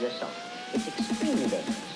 yourself. It's extremely dangerous.